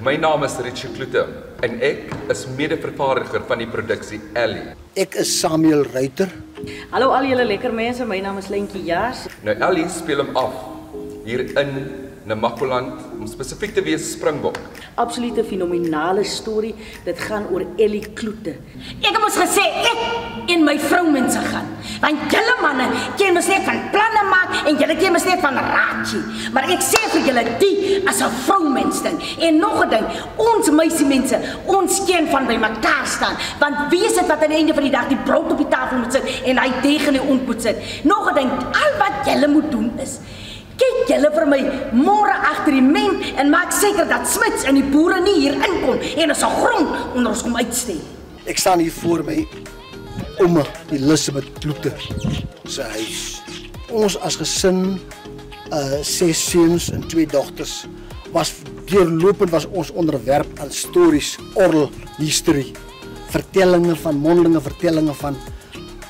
My naam is Richie Kloete en ek is mede-vervaardiger van die produksie Ellie. Ek is Samuel Ruiter. Hallo al julle lekker mense, my naam is Lentjie Jas. Nou Ellie speel hom af hier in Namakoland om spesifiek te wees Springbok. Absolute fenominale storie. Dit gaan oor Ellie Kloete. Ek het mos gesê ek en my vroumense gaan. Want julle manne ken mos net van maak en julle ken mos net van raadjie. Maar ek sê vir julle die as 'n vroumens ding. En nog 'n ding, ons meisiemense, ons ken van by mekaar staan. Want wie is dit wat aan die einde van die dag die brood op die tafel moet sit en hy tegen die ontmoet sit? Nog 'n ding, al wat julle moet doen is Kyk julle vir my môre agter die ment en maak seker dat Smits en die boere nie hier inkom en ons grond onder ons kom uitstel. Ek staan hier voor my ouma Elisabeth Kloete se huis. Ons as gesin uh ses seuns en twee dogters was deurlopend was ons onderwerp aan stories, oral history, vertellinge van mondelinge vertellinge van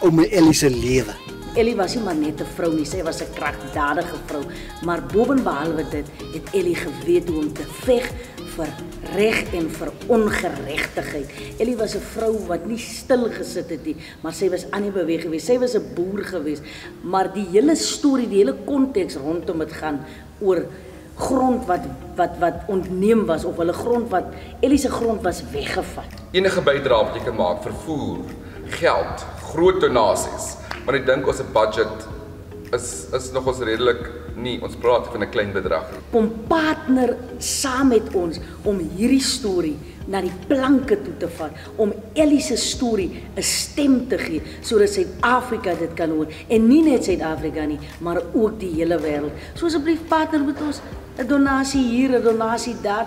ouma Ellie se lewe. Ellie was nie maar net 'n vrou nie, sy was 'n kragtadige vrou, maar bovenbehalwe dit het Ellie geweet hoe om te veg vir reg en vir ongeregtigheid. Ellie was 'n vrou wat nie stil gesit het nie, maar sy was aan die beweeg geweest. Sy was 'n boer geweest, maar die hele storie, die hele konteks rondom dit gaan oor grond wat wat wat ontneem was of hulle grond wat Ellie se grond was weggevat. Enige bydrae wat jy kan maak, vervoer, geld, groot donasies. Maar ek dink ons budget is is nog ons redelik nie ons praat van 'n klein bedrag nie. Kom partner saam met ons om hierdie storie na die planke toe te vat om Ellie se storie 'n stem te gee sodat Suid-Afrika dit kan hoor en nie net Suid-Afrika nie maar ook die hele wêreld. So asseblief partner met ons 'n donasie hier, 'n donasie daar.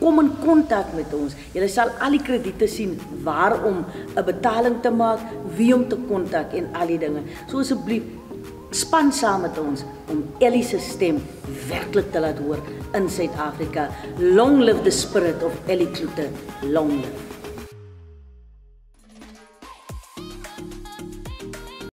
Kom in kontak met ons. Jy sal al die krediete sien waarom 'n betaling te maak, wie om te kontak en al die dinge. So asseblief span saam met ons om Ellie se stem werklik te laat hoor in Suid-Afrika. Long live the spirit of Ellie Kloete. Long live.